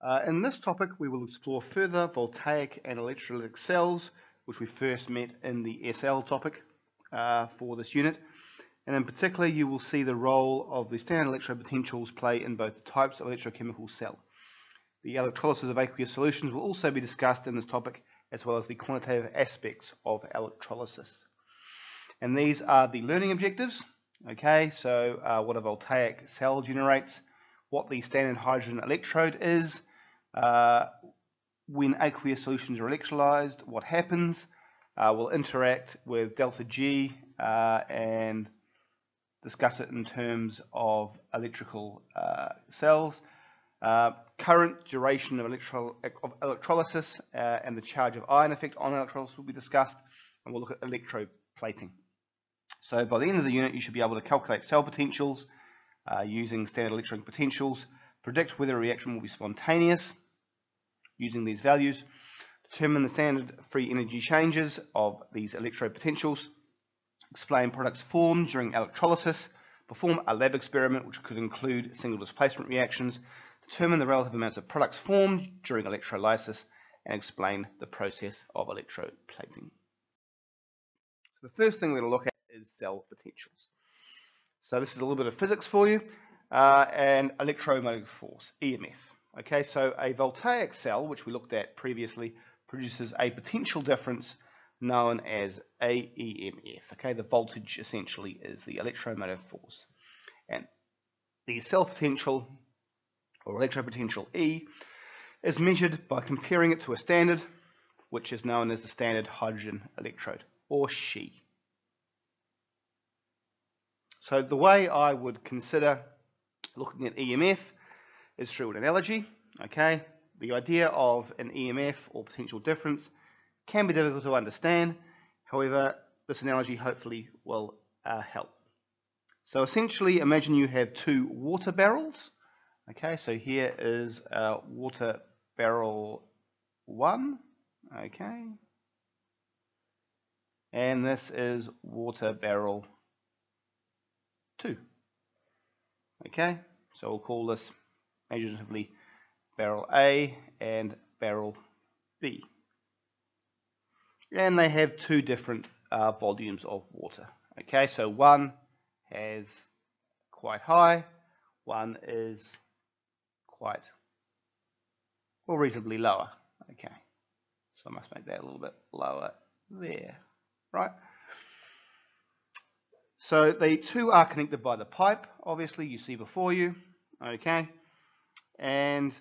Uh, in this topic, we will explore further voltaic and electrolytic cells, which we first met in the SL topic uh, for this unit. And in particular, you will see the role of the standard electrode potentials play in both types of electrochemical cell. The electrolysis of aqueous solutions will also be discussed in this topic, as well as the quantitative aspects of electrolysis. And these are the learning objectives. Okay, so uh, what a voltaic cell generates, what the standard hydrogen electrode is, uh, when aqueous solutions are electrolyzed, what happens? Uh, we'll interact with delta G uh, and discuss it in terms of electrical uh, cells. Uh, current duration of, electro of electrolysis uh, and the charge of ion effect on electrolysis will be discussed, and we'll look at electroplating. So by the end of the unit, you should be able to calculate cell potentials using standard electrode potentials, predict whether a reaction will be spontaneous using these values, determine the standard free energy changes of these electrode potentials, explain products formed during electrolysis, perform a lab experiment which could include single displacement reactions, determine the relative amounts of products formed during electrolysis, and explain the process of electroplating. So the first thing we're going to look at is cell potentials. So this is a little bit of physics for you uh, and electromotive force, EMF. Okay, so a voltaic cell, which we looked at previously, produces a potential difference known as AEMF. Okay, the voltage essentially is the electromotive force. And the cell potential, or electropotential E, is measured by comparing it to a standard, which is known as the standard hydrogen electrode, or SHE. So the way I would consider looking at EMF is through an analogy. Okay, the idea of an EMF or potential difference can be difficult to understand. However, this analogy hopefully will uh, help. So essentially, imagine you have two water barrels. Okay, so here is uh, water barrel one. Okay, and this is water barrel two. Okay, so we'll call this imaginatively barrel A and barrel B. And they have two different uh, volumes of water. Okay, so one has quite high, one is quite, well, reasonably lower. Okay, so I must make that a little bit lower there, right? So the two are connected by the pipe, obviously, you see before you, okay? And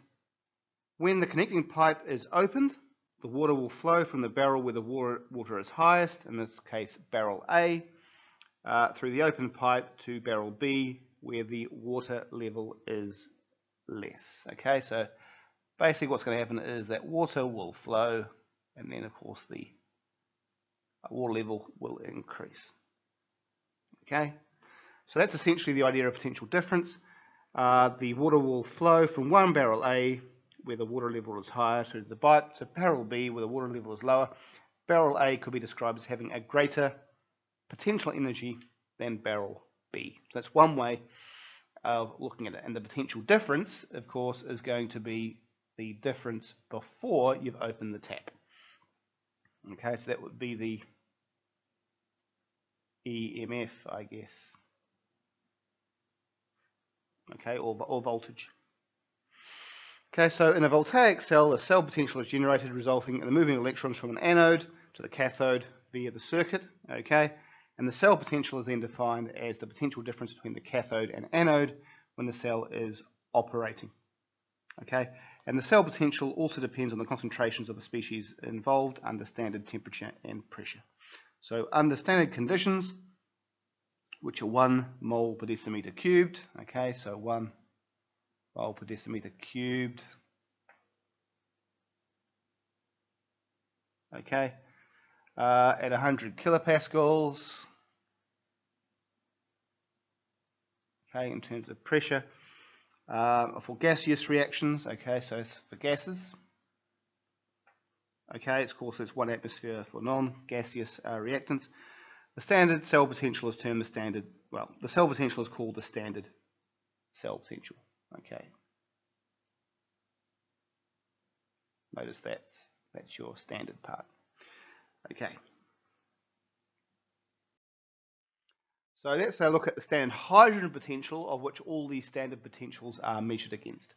when the connecting pipe is opened, the water will flow from the barrel where the water, is highest, in this case barrel A, uh, through the open pipe to barrel B, where the water level is less. Okay, so basically what's going to happen is that water will flow, and then of course the water level will increase. Okay, so that's essentially the idea of potential difference. Uh, the water will flow from one barrel A, where the water level is higher, to the pipe, to barrel B, where the water level is lower. Barrel A could be described as having a greater potential energy than barrel B. So that's one way of looking at it. And the potential difference, of course, is going to be the difference before you've opened the tap. Okay, so that would be the EMF, I guess okay, or, or voltage. Okay, so in a voltaic cell, a cell potential is generated resulting in the moving electrons from an anode to the cathode via the circuit, okay, and the cell potential is then defined as the potential difference between the cathode and anode when the cell is operating, okay, and the cell potential also depends on the concentrations of the species involved under standard temperature and pressure. So under standard conditions, which are 1 mole per decimeter cubed. Okay, so 1 mole per decimeter cubed. Okay, uh, at 100 kilopascals. Okay, in terms of pressure. Uh, for gaseous reactions, okay, so for gases. Okay, it's of course it's one atmosphere for non-gaseous uh, reactants. The standard cell potential is termed the standard, well, the cell potential is called the standard cell potential. Okay. Notice that's, that's your standard part. Okay. So let's look at the standard hydrogen potential of which all these standard potentials are measured against.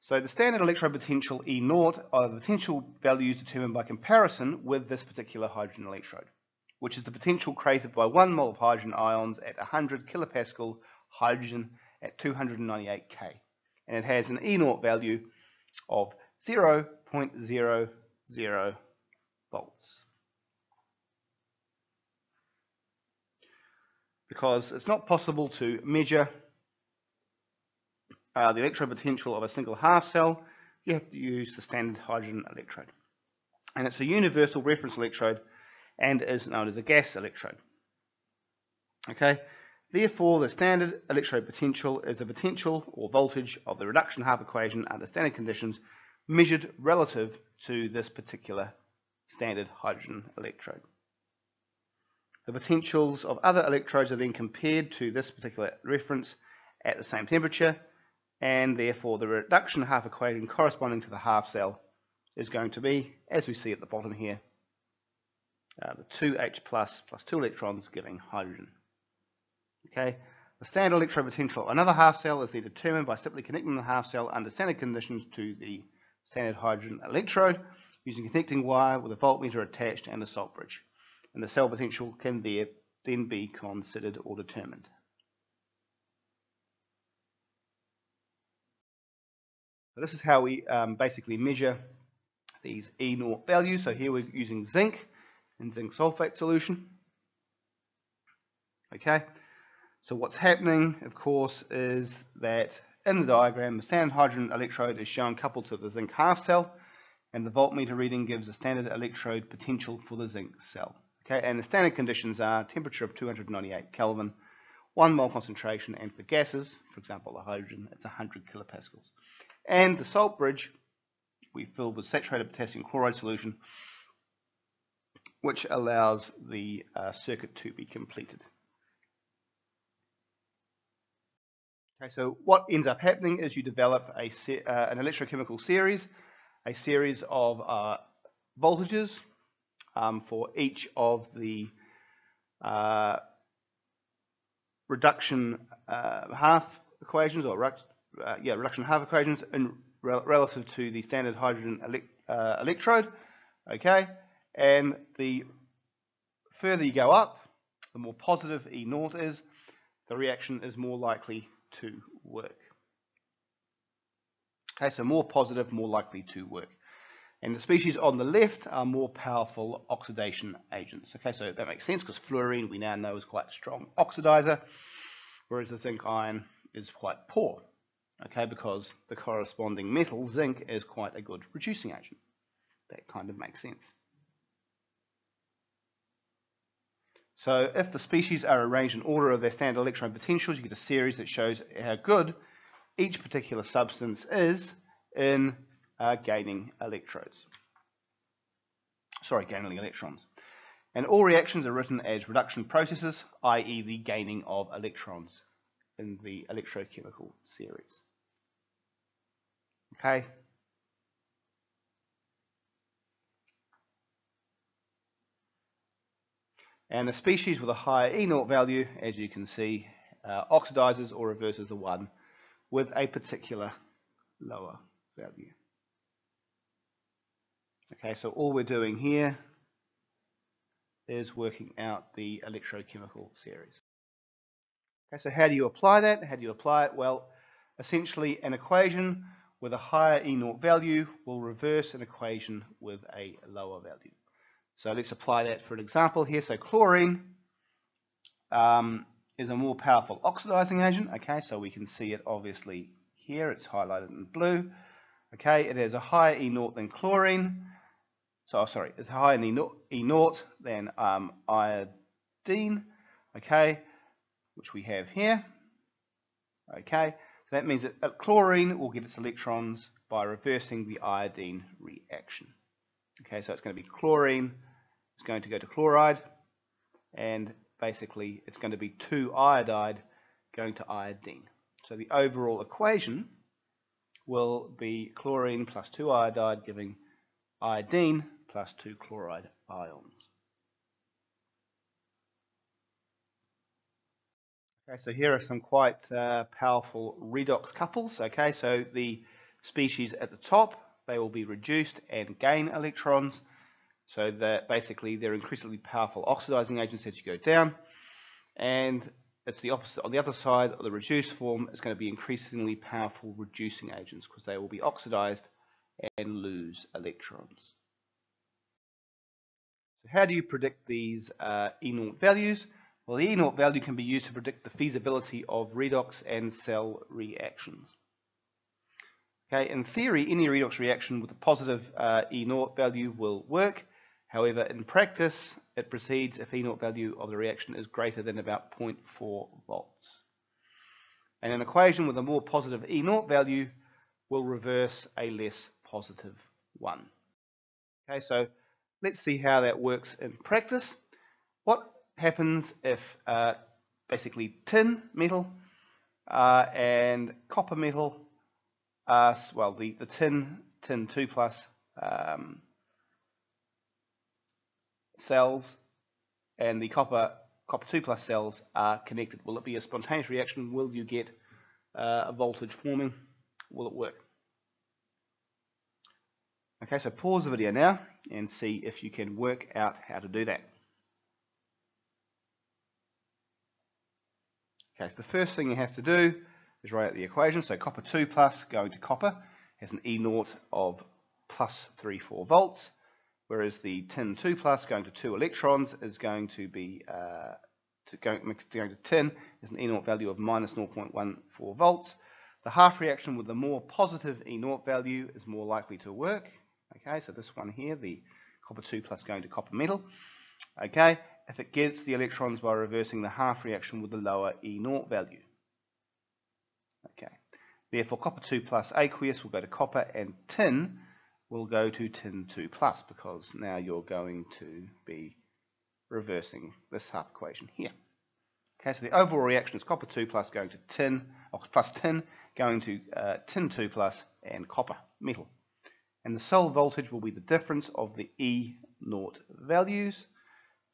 So the standard electrode potential E naught are the potential values determined by comparison with this particular hydrogen electrode, which is the potential created by one mole of hydrogen ions at 100 kilopascal hydrogen at 298 K. And it has an E naught value of 0.00 volts. because it's not possible to measure uh, the electrode potential of a single half cell, you have to use the standard hydrogen electrode. And it's a universal reference electrode and is known as a gas electrode. Okay, therefore the standard electrode potential is the potential or voltage of the reduction half equation under standard conditions measured relative to this particular standard hydrogen electrode. The potentials of other electrodes are then compared to this particular reference at the same temperature and therefore the reduction half equation corresponding to the half cell is going to be, as we see at the bottom here, uh, the 2H plus plus 2 electrons giving hydrogen. Okay, the standard electrode potential another half cell is then determined by simply connecting the half cell under standard conditions to the standard hydrogen electrode using connecting wire with a voltmeter attached and a salt bridge and the cell potential can there then be considered or determined. This is how we um, basically measure these E naught values. So here we're using zinc and zinc sulfate solution. Okay, so what's happening, of course, is that in the diagram, the standard hydrogen electrode is shown coupled to the zinc half cell, and the voltmeter reading gives a standard electrode potential for the zinc cell. Okay, and the standard conditions are temperature of 298 Kelvin, 1 mole concentration, and for gases, for example, the hydrogen, it's 100 kilopascals. And the salt bridge we fill with saturated potassium chloride solution, which allows the uh, circuit to be completed. Okay, so what ends up happening is you develop a uh, an electrochemical series, a series of uh, voltages um, for each of the uh, reduction uh, half equations or uh, yeah reduction half equations in rel relative to the standard hydrogen elect electrode okay and the further you go up the more positive E naught is the reaction is more likely to work okay so more positive more likely to work and the species on the left are more powerful oxidation agents. Okay, so that makes sense because fluorine we now know is quite a strong oxidizer, whereas the zinc ion is quite poor. Okay, because the corresponding metal, zinc, is quite a good reducing agent. That kind of makes sense. So if the species are arranged in order of their standard electron potentials, you get a series that shows how good each particular substance is in uh, gaining electrodes. Sorry, gaining electrons. And all reactions are written as reduction processes, i.e. the gaining of electrons in the electrochemical series. Okay. And the species with a higher E naught value, as you can see, uh, oxidizes or reverses the one with a particular lower value. Okay, so all we're doing here is working out the electrochemical series. Okay, so how do you apply that? How do you apply it? Well, essentially an equation with a higher E naught value will reverse an equation with a lower value. So let's apply that for an example here. So chlorine um, is a more powerful oxidizing agent. Okay, so we can see it obviously here. It's highlighted in blue. Okay, it has a higher E naught than chlorine. So, oh, sorry, it's higher in E naught than um, iodine, okay, which we have here. Okay, so that means that chlorine will get its electrons by reversing the iodine reaction. Okay, so it's going to be chlorine, it's going to go to chloride, and basically it's going to be 2 iodide going to iodine. So the overall equation will be chlorine plus 2 iodide giving iodine plus two chloride ions. Okay, so here are some quite uh, powerful redox couples. Okay, so the species at the top, they will be reduced and gain electrons. So that basically they're increasingly powerful oxidizing agents as you go down. And it's the opposite. On the other side, the reduced form is going to be increasingly powerful reducing agents because they will be oxidized and lose electrons. So how do you predict these uh, E naught values? Well, the E naught value can be used to predict the feasibility of redox and cell reactions. Okay, in theory, any redox reaction with a positive uh, E naught value will work. However, in practice, it proceeds if E naught value of the reaction is greater than about 0.4 volts. And an equation with a more positive E naught value will reverse a less positive one. Okay, so let's see how that works in practice. What happens if uh, basically tin metal uh, and copper metal, uh, well, the, the tin, tin 2 plus um, cells and the copper copper 2 plus cells are connected. Will it be a spontaneous reaction? Will you get uh, a voltage forming? Will it work? Okay, so pause the video now and see if you can work out how to do that. Okay, so the first thing you have to do is write out the equation. So copper 2 plus going to copper has an E naught of plus 34 volts whereas the tin 2 plus going to 2 electrons is going to be uh, to going, going to tin is an E naught value of minus 0.14 volts. The half reaction with the more positive E naught value is more likely to work. Okay, so this one here, the copper 2 plus going to copper metal. Okay, if it gets the electrons by reversing the half reaction with the lower E naught value. Okay, therefore copper 2 plus aqueous will go to copper and tin will go to tin 2 plus because now you're going to be reversing this half equation here. Okay, so the overall reaction is copper 2 plus going to tin, or plus tin, going to uh, tin 2 plus and copper, metal. And the cell voltage will be the difference of the E naught values.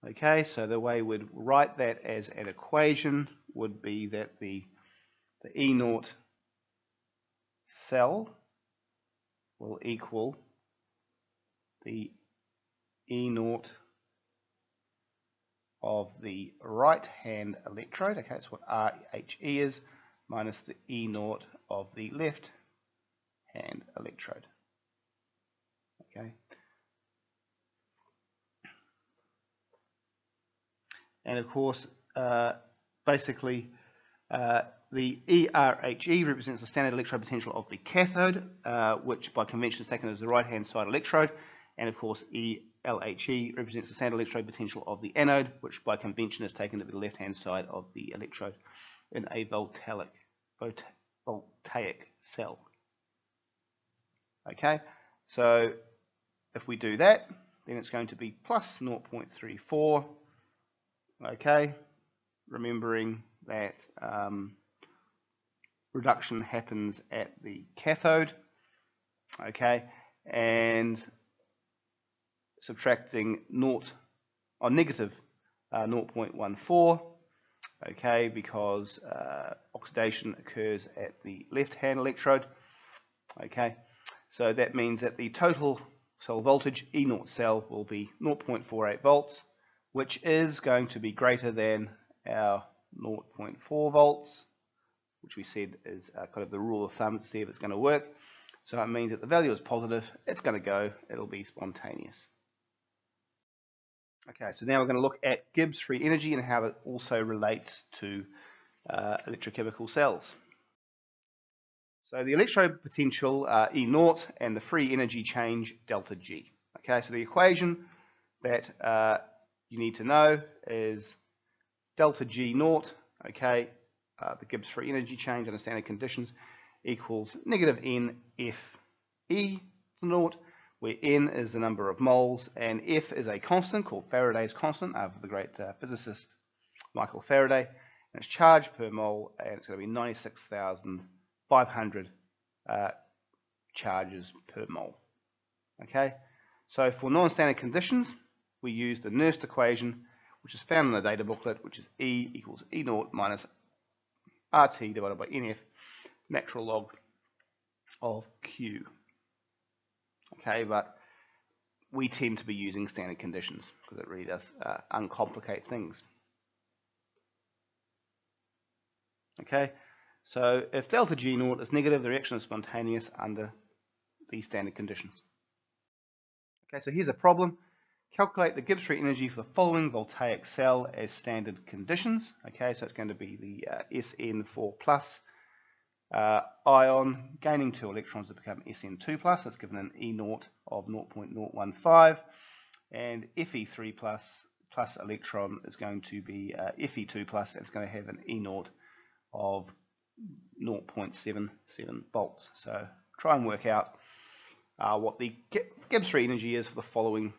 Okay, so the way we'd write that as an equation would be that the, the E naught cell will equal the E naught of the right hand electrode, okay, that's what RHE is, minus the E naught of the left hand electrode. Okay. And of course, uh, basically, uh, the ERHE represents the standard electrode potential of the cathode, uh, which by convention is taken as the right hand side electrode, and of course ELHE represents the standard electrode potential of the anode, which by convention is taken to be the left-hand side of the electrode in a voltaic, voltaic cell. Okay, so if we do that, then it's going to be plus 0.34. Okay, remembering that um, reduction happens at the cathode. Okay, and subtracting naught or negative uh, 0.14 okay because uh, oxidation occurs at the left hand electrode okay so that means that the total cell voltage E naught cell will be 0.48 volts which is going to be greater than our 0.4 volts which we said is uh, kind of the rule of thumb to see if it's going to work so that means that the value is positive it's going to go it'll be spontaneous Okay, so now we're going to look at Gibbs free energy and how it also relates to uh, electrochemical cells. So the electrode potential uh, E naught and the free energy change delta G. Okay, so the equation that uh, you need to know is delta G naught, okay, uh, the Gibbs free energy change under standard conditions equals negative N F E to naught where n is the number of moles and F is a constant called Faraday's constant of the great uh, physicist Michael Faraday. And it's charge per mole and it's going to be 96,500 uh, charges per mole. Okay, So for non-standard conditions, we use the Nernst equation, which is found in the data booklet, which is E equals E naught minus RT divided by NF, natural log of Q. Okay, but we tend to be using standard conditions because it really does uh, uncomplicate things. Okay, so if delta G naught is negative, the reaction is spontaneous under these standard conditions. Okay, so here's a problem. Calculate the Gibbs free energy for the following voltaic cell as standard conditions. Okay, so it's going to be the uh, SN4 plus uh, ion gaining two electrons to become SN2 plus. That's given an E naught of 0.015, and Fe3 plus plus electron is going to be uh, Fe2 plus. And it's going to have an E naught of 0.77 volts. So try and work out uh, what the Gibbs free energy is for the following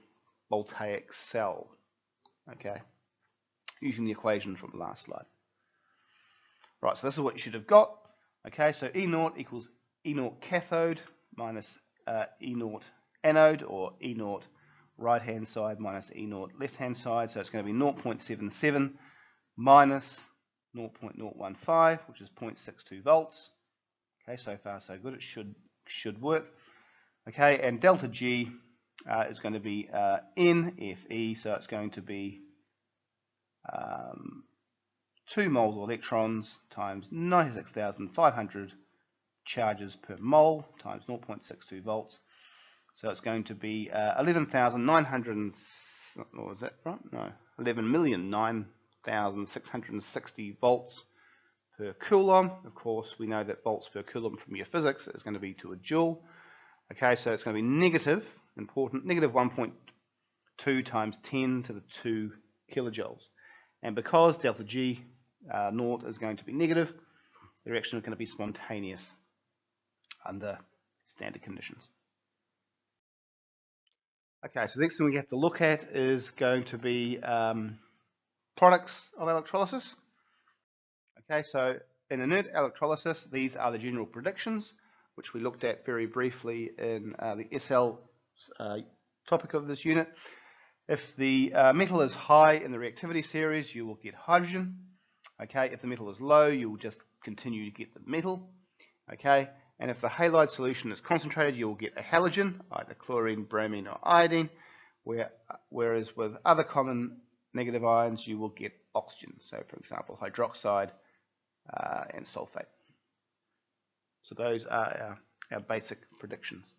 voltaic cell. Okay, using the equation from the last slide. Right, so this is what you should have got. Okay, so E naught equals E naught cathode minus uh, E naught anode, or E naught right hand side minus E naught left hand side. So it's going to be 0.77 minus 0.015, which is 0.62 volts. Okay, so far so good. It should should work. Okay, and delta G uh, is going to be uh, NFE, so it's going to be um, 2 moles of electrons times 96,500 charges per mole times 0.62 volts. So it's going to be uh, 11,900, what was that right? No, 11,009,660 volts per coulomb. Of course, we know that volts per coulomb from your physics is going to be to a joule. Okay, so it's going to be negative, important, negative 1.2 times 10 to the 2 kilojoules. And because delta G uh, naught is going to be negative, the reaction is going to be spontaneous under standard conditions. Okay, so the next thing we have to look at is going to be um, products of electrolysis. Okay, so in inert electrolysis, these are the general predictions which we looked at very briefly in uh, the SL uh, topic of this unit. If the uh, metal is high in the reactivity series, you will get hydrogen. Okay, if the metal is low, you will just continue to get the metal. Okay, and if the halide solution is concentrated, you will get a halogen, either chlorine, bromine, or iodine. Where, whereas with other common negative ions, you will get oxygen. So, for example, hydroxide uh, and sulfate. So those are our, our basic predictions.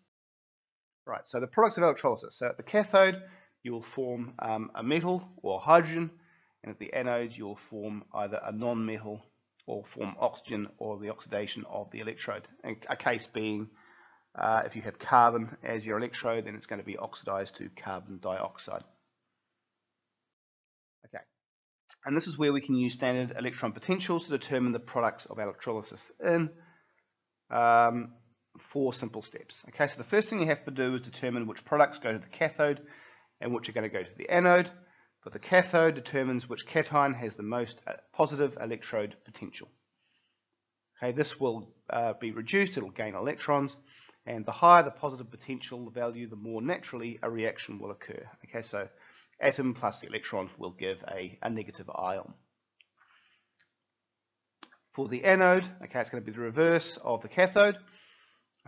Right, so the products of electrolysis. So at the cathode, you will form um, a metal or hydrogen, and at the anode, you will form either a non-metal or form oxygen or the oxidation of the electrode. A case being, uh, if you have carbon as your electrode, then it's going to be oxidized to carbon dioxide. Okay, and this is where we can use standard electron potentials to determine the products of electrolysis in um, four simple steps. Okay, so the first thing you have to do is determine which products go to the cathode and which are going to go to the anode. But the cathode determines which cation has the most uh, positive electrode potential. Okay, this will uh, be reduced, it will gain electrons, and the higher the positive potential value, the more naturally a reaction will occur. Okay, so atom plus the electron will give a, a negative ion. For the anode, okay, it's going to be the reverse of the cathode.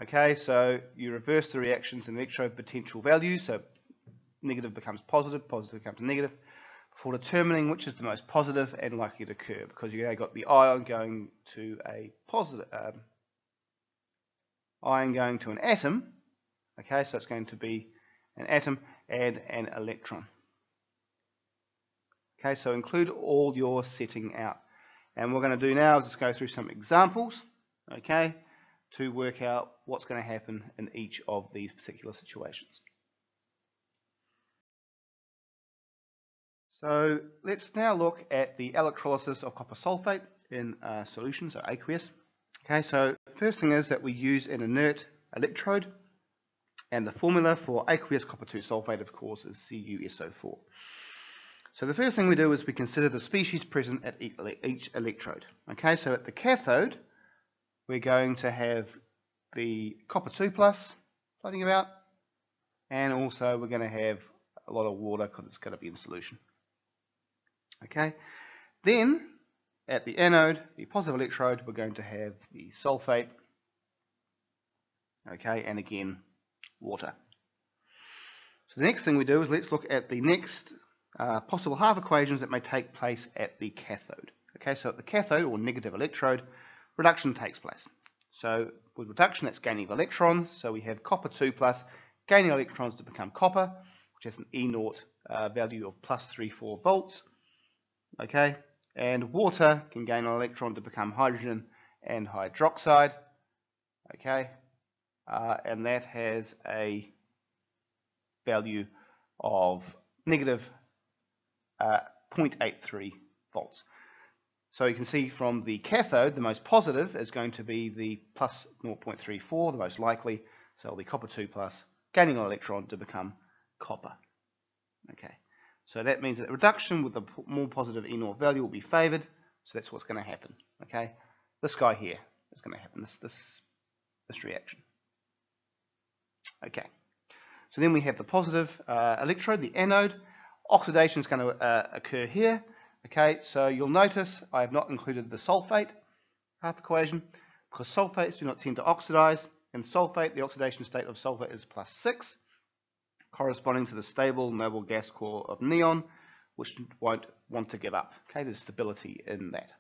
Okay, so you reverse the reactions in electrode potential values, so negative becomes positive, positive becomes negative, for determining which is the most positive and likely to occur, because you've got the ion going to a positive, um, ion going to an atom, okay, so it's going to be an atom and an electron. Okay, so include all your setting out. And what we're going to do now is just go through some examples, okay, to work out what's going to happen in each of these particular situations. So let's now look at the electrolysis of copper sulfate in uh, a solution, so aqueous. Okay, so first thing is that we use an inert electrode, and the formula for aqueous copper 2 sulfate, of course, is CuSO4. So the first thing we do is we consider the species present at each electrode. Okay, so at the cathode, we're going to have the copper 2 plus floating about, and also we're going to have a lot of water because it's going to be in solution. Okay, then at the anode, the positive electrode, we're going to have the sulfate, okay, and again, water. So the next thing we do is let's look at the next uh, possible half equations that may take place at the cathode. Okay, so at the cathode or negative electrode, reduction takes place. So with reduction, that's gaining of electrons. So we have copper 2 plus gaining electrons to become copper, which has an E naught uh, value of plus 34 volts. Okay, and water can gain an electron to become hydrogen and hydroxide. Okay, uh, and that has a value of negative uh, 0.83 volts. So you can see from the cathode, the most positive is going to be the plus 0.34, the most likely. So it'll be copper 2 plus, gaining an electron to become copper. Okay, so that means that reduction with the more positive E value will be favored. So that's what's going to happen. Okay, this guy here is going to happen, this, this, this reaction. Okay. So then we have the positive uh, electrode, the anode. Oxidation is going to uh, occur here. Okay, so you'll notice I have not included the sulfate half equation because sulfates do not tend to oxidize. In sulfate, the oxidation state of sulfate is plus 6, corresponding to the stable noble gas core of neon, which won't want to give up. Okay, there's stability in that.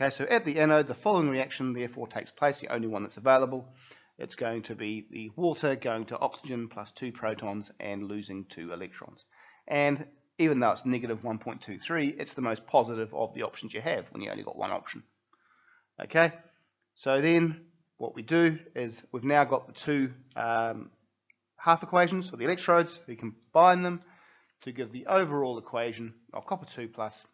Okay, so at the anode, the following reaction therefore takes place, the only one that's available it's going to be the water going to oxygen plus two protons and losing two electrons. And even though it's negative 1.23, it's the most positive of the options you have when you only got one option. Okay, so then what we do is we've now got the two um, half equations for the electrodes. We combine them to give the overall equation of copper 2 plus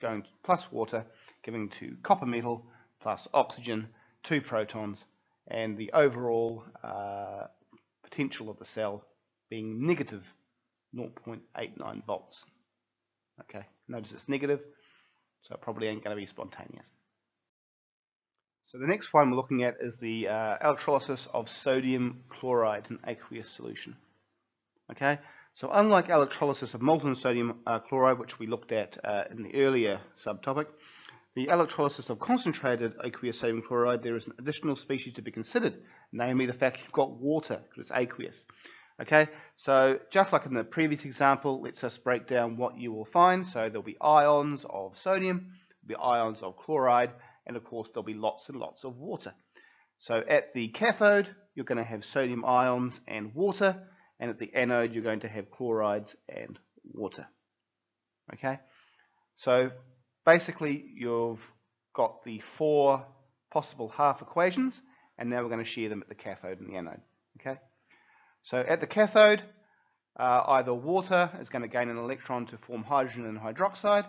going plus water, giving to copper metal plus oxygen, two protons, and the overall uh, potential of the cell being negative 0.89 volts. Okay, notice it's negative, so it probably ain't going to be spontaneous. So the next one we're looking at is the uh, electrolysis of sodium chloride in aqueous solution. Okay, so unlike electrolysis of molten sodium uh, chloride, which we looked at uh, in the earlier subtopic, the electrolysis of concentrated aqueous sodium chloride, there is an additional species to be considered, namely the fact you've got water, because it's aqueous. Okay, so just like in the previous example, let's just break down what you will find. So there'll be ions of sodium, there'll be ions of chloride, and of course there'll be lots and lots of water. So at the cathode, you're going to have sodium ions and water, and at the anode, you're going to have chlorides and water. Okay, so basically you've got the four possible half equations and now we're going to share them at the cathode and the anode. So at the cathode, uh, either water is going to gain an electron to form hydrogen and hydroxide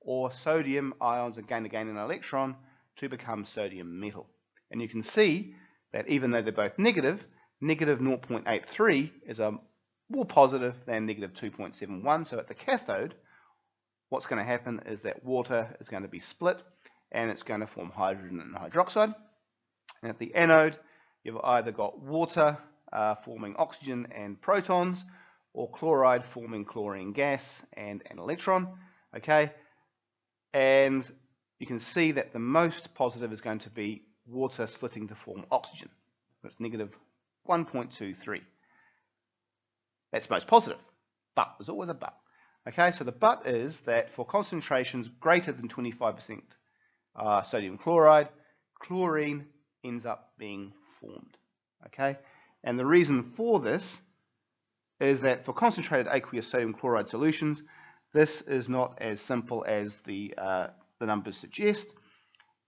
or sodium ions are going to gain an electron to become sodium metal. And you can see that even though they're both negative, negative 0.83 is a more positive than negative 2.71. So at the cathode, what's going to happen is that water is going to be split and it's going to form hydrogen and hydroxide. And at the anode, you've either got water uh, forming oxygen and protons or chloride forming chlorine gas and an electron. Okay, and you can see that the most positive is going to be water splitting to form oxygen. It's negative 1.23. That's most positive, but there's always a but. Okay, so the but is that for concentrations greater than 25% uh, sodium chloride, chlorine ends up being formed. Okay, and the reason for this is that for concentrated aqueous sodium chloride solutions, this is not as simple as the, uh, the numbers suggest.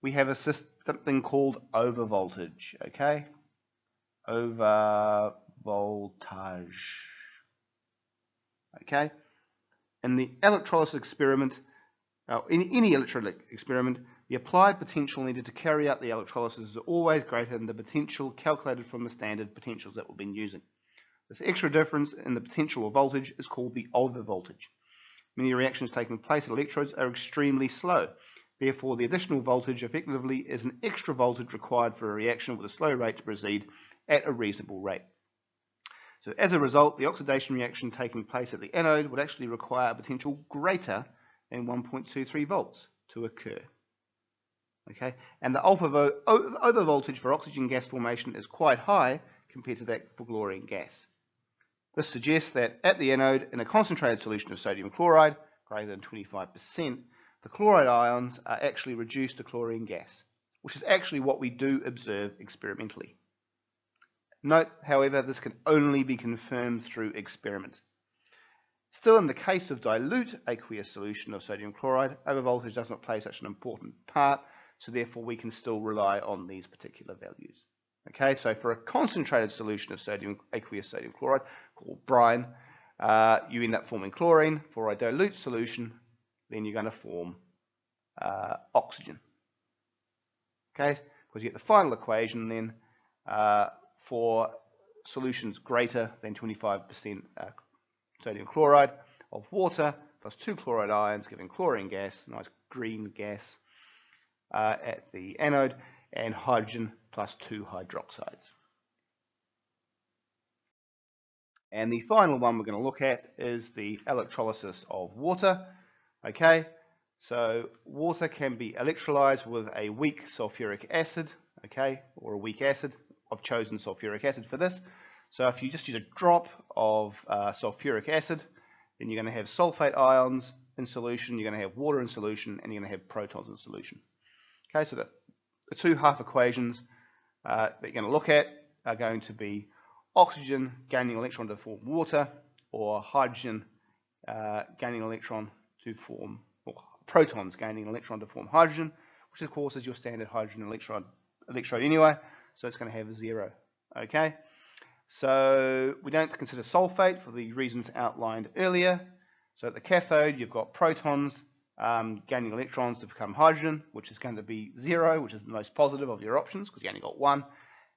We have a something called overvoltage, okay? Overvoltage, okay? In the electrolysis experiment, uh, in any electrolytic experiment, the applied potential needed to carry out the electrolysis is always greater than the potential calculated from the standard potentials that we've been using. This extra difference in the potential or voltage is called the overvoltage. Many reactions taking place at electrodes are extremely slow. Therefore, the additional voltage effectively is an extra voltage required for a reaction with a slow rate to proceed at a reasonable rate. So as a result, the oxidation reaction taking place at the anode would actually require a potential greater than 1.23 volts to occur. Okay, and the vo over voltage for oxygen gas formation is quite high compared to that for chlorine gas. This suggests that at the anode, in a concentrated solution of sodium chloride, greater than 25%, the chloride ions are actually reduced to chlorine gas, which is actually what we do observe experimentally. Note, however, this can only be confirmed through experiment. Still, in the case of dilute aqueous solution of sodium chloride, overvoltage does not play such an important part, so therefore we can still rely on these particular values. Okay, so for a concentrated solution of sodium aqueous sodium chloride called brine, uh, you end up forming chlorine. For a dilute solution, then you're going to form uh, oxygen. Okay, because you get the final equation then uh, for solutions greater than 25% uh, sodium chloride of water plus two chloride ions giving chlorine gas, nice green gas uh, at the anode, and hydrogen plus two hydroxides. And the final one we're going to look at is the electrolysis of water. Okay, so water can be electrolyzed with a weak sulfuric acid, okay, or a weak acid. I've chosen sulfuric acid for this. So if you just use a drop of uh, sulfuric acid, then you're going to have sulfate ions in solution, you're going to have water in solution, and you're going to have protons in solution. Okay, so the, the two half equations uh, that you're going to look at are going to be oxygen gaining an electron to form water, or hydrogen uh, gaining an electron to form, or protons gaining an electron to form hydrogen, which of course is your standard hydrogen electrode, electrode anyway, so it's going to have zero. Okay, so we don't consider sulfate for the reasons outlined earlier. So at the cathode, you've got protons um, gaining electrons to become hydrogen, which is going to be zero, which is the most positive of your options because you only got one.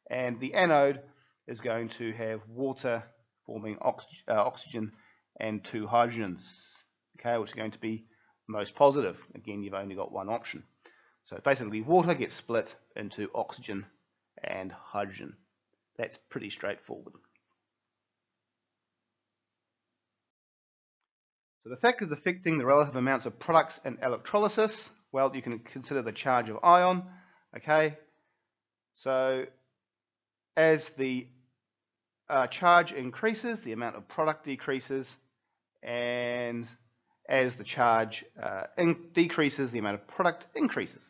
And the anode is going to have water forming uh, oxygen and two hydrogens, okay, which are going to be most positive. Again, you've only got one option. So basically, water gets split into oxygen and hydrogen. That's pretty straightforward. So the factors affecting the relative amounts of products in electrolysis, well, you can consider the charge of ion, okay? So as the uh, charge increases, the amount of product decreases, and as the charge uh, decreases, the amount of product increases.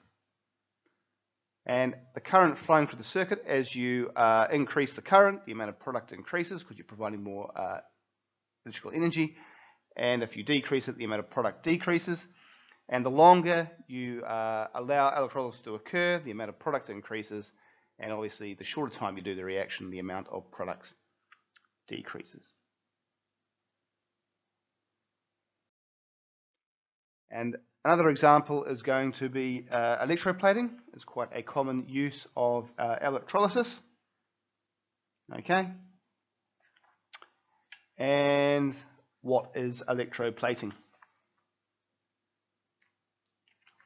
And the current flowing through the circuit, as you uh, increase the current, the amount of product increases because you're providing more uh, electrical energy. And if you decrease it, the amount of product decreases. And the longer you uh, allow electrolysis to occur, the amount of product increases. And obviously, the shorter time you do the reaction, the amount of products decreases. And another example is going to be uh, electroplating. It's quite a common use of uh, electrolysis. Okay. And what is electroplating?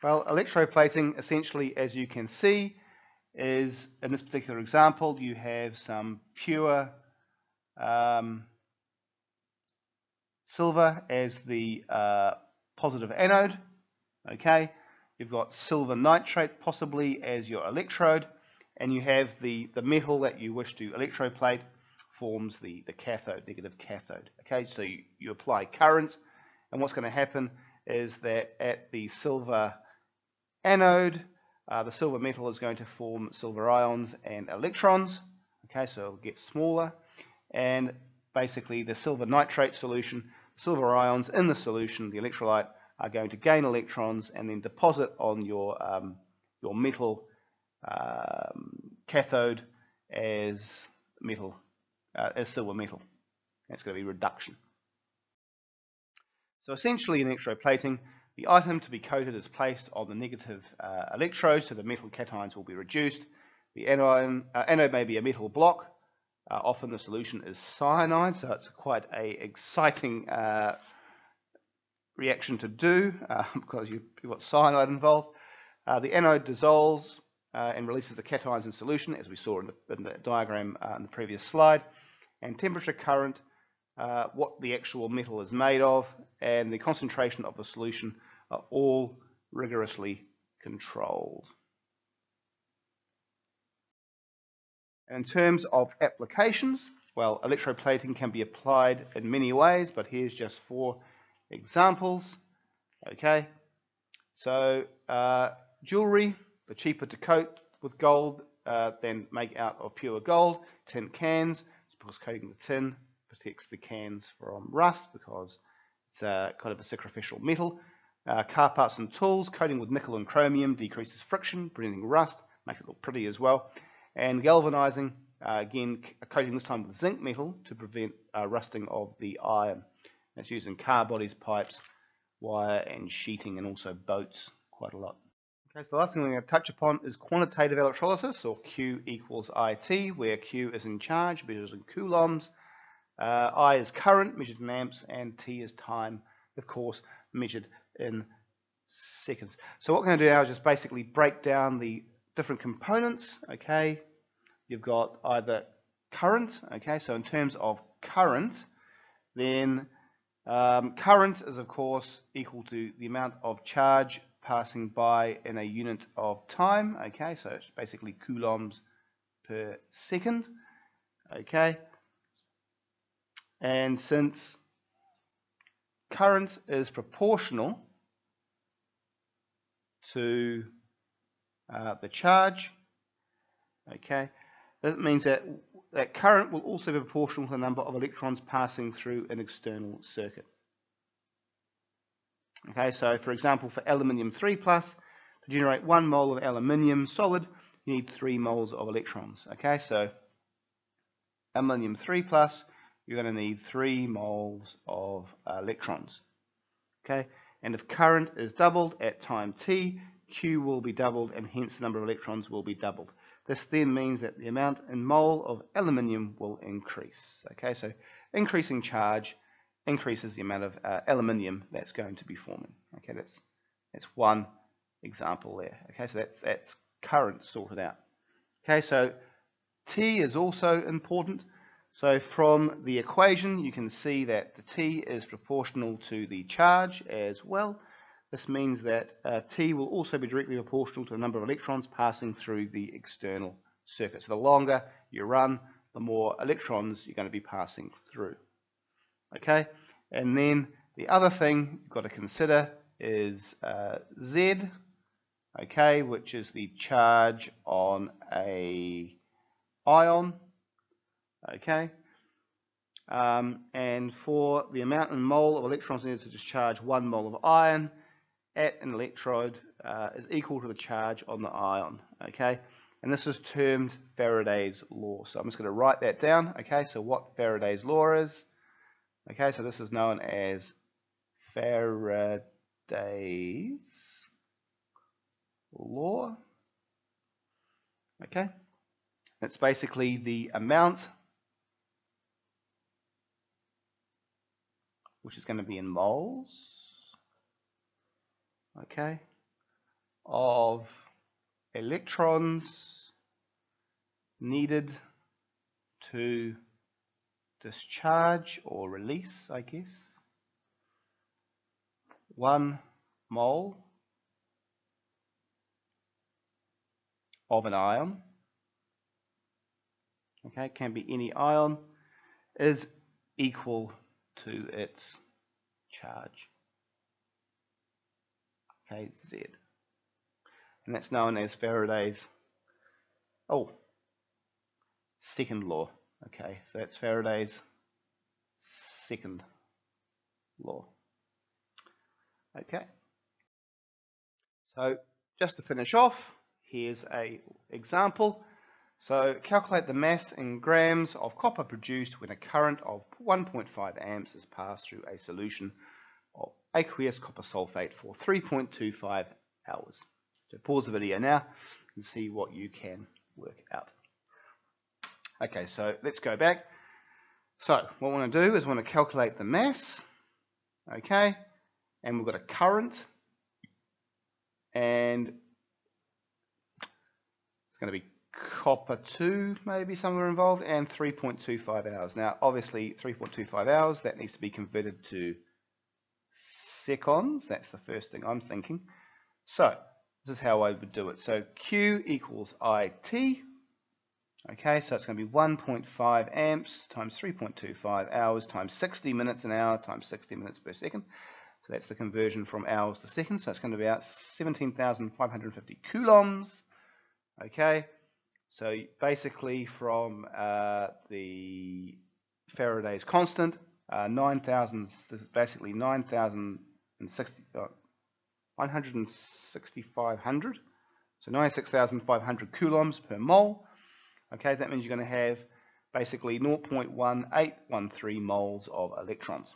Well, electroplating essentially, as you can see, is in this particular example, you have some pure um, silver as the uh, positive anode. Okay, you've got silver nitrate possibly as your electrode, and you have the, the metal that you wish to electroplate forms the, the cathode, negative cathode. Okay, so you, you apply current, and what's going to happen is that at the silver anode, uh, the silver metal is going to form silver ions and electrons. Okay, so it'll get smaller, and basically the silver nitrate solution, silver ions in the solution, the electrolyte, are going to gain electrons and then deposit on your um, your metal um, cathode as metal uh, as silver metal. That's going to be reduction. So essentially in electroplating, the item to be coated is placed on the negative uh, electrode, so the metal cations will be reduced. The anode, uh, anode may be a metal block. Uh, often the solution is cyanide, so it's quite a exciting uh, reaction to do uh, because you've got cyanide involved. Uh, the anode dissolves and releases the cations in solution, as we saw in the, in the diagram in the previous slide and temperature current, uh, what the actual metal is made of, and the concentration of the solution are all rigorously controlled. In terms of applications, well, electroplating can be applied in many ways, but here's just four examples. Okay, so uh, jewelry, the cheaper to coat with gold uh, than make out of pure gold. Tin cans, it's because coating the tin protects the cans from rust because it's a, kind of a sacrificial metal. Uh, car parts and tools, coating with nickel and chromium decreases friction, preventing rust, makes it look pretty as well. And galvanizing, uh, again, coating this time with zinc metal to prevent uh, rusting of the iron. It's used in car bodies, pipes, wire and sheeting and also boats quite a lot. Okay, so the last thing we're going to touch upon is quantitative electrolysis or Q equals IT where Q is in charge, measured in coulombs, uh, I is current, measured in amps, and T is time, of course, measured in seconds. So what we're going to do now is just basically break down the different components, okay? You've got either current, okay, so in terms of current, then um, current is of course equal to the amount of charge passing by in a unit of time, okay, so it's basically coulombs per second, okay, and since current is proportional to uh, the charge, okay, that means that, that current will also be proportional to the number of electrons passing through an external circuit. Okay, so for example, for aluminium 3 plus, to generate one mole of aluminium solid, you need three moles of electrons. Okay, so aluminium 3 plus, you're going to need three moles of electrons. Okay, and if current is doubled at time t, Q will be doubled and hence the number of electrons will be doubled. This then means that the amount in mole of aluminium will increase. Okay, so increasing charge increases the amount of uh, aluminium that's going to be forming. Okay, that's that's one example there. Okay, so that's that's current sorted out. Okay, so T is also important. So from the equation, you can see that the T is proportional to the charge as well. This means that uh, T will also be directly proportional to the number of electrons passing through the external circuit. So the longer you run, the more electrons you're going to be passing through. Okay, and then the other thing you've got to consider is uh, Z, okay, which is the charge on a ion, okay. Um, and for the amount in mole of electrons needed to discharge one mole of iron, at an electrode uh, is equal to the charge on the ion, okay? And this is termed Faraday's law. So I'm just going to write that down, okay? So what Faraday's law is, okay? So this is known as Faraday's law, okay? It's basically the amount which is going to be in moles okay, of electrons needed to discharge or release, I guess, one mole of an ion, okay, can be any ion, is equal to its charge. okay, Z. And that's known as Faraday's, oh, second law. Okay, so that's Faraday's second law. Okay. So just to finish off, here's a example. So calculate the mass in grams of copper produced when a current of 1.5 amps is passed through a solution of aqueous copper sulfate for 3.25 hours. So pause the video now and see what you can work out. Okay, so let's go back. So what we want to do is we want to calculate the mass, okay, and we've got a current, and it's going to be copper 2 maybe somewhere involved, and 3.25 hours. Now, obviously, 3.25 hours, that needs to be converted to seconds. That's the first thing I'm thinking. So, this is how I would do it. So, Q equals IT. Okay, so it's going to be 1.5 amps times 3.25 hours times 60 minutes an hour times 60 minutes per second. So that's the conversion from hours to seconds. So it's going to be about 17,550 coulombs. Okay, so basically from uh, the Faraday's constant, uh, 9,000, this is basically 9,060, uh, 9,6,500. So 96,500 coulombs per mole. Okay, that means you're going to have basically 0.1813 moles of electrons.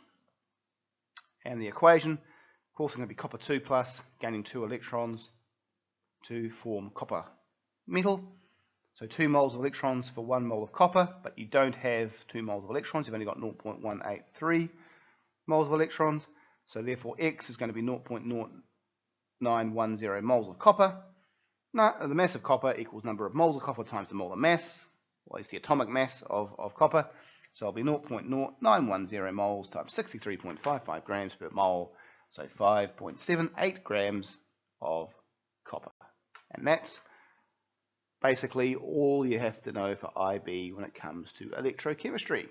And the equation, of course, is going to be copper 2 plus, gaining 2 electrons to form copper metal. So 2 moles of electrons for 1 mole of copper, but you don't have 2 moles of electrons, you've only got 0.183 moles of electrons. So therefore X is going to be 0.0910 moles of copper. Now, the mass of copper equals number of moles of copper times the molar mass, or at least the atomic mass of, of copper. So it'll be 0.0910 moles times 63.55 grams per mole, so 5.78 grams of copper. And that's basically all you have to know for IB when it comes to electrochemistry.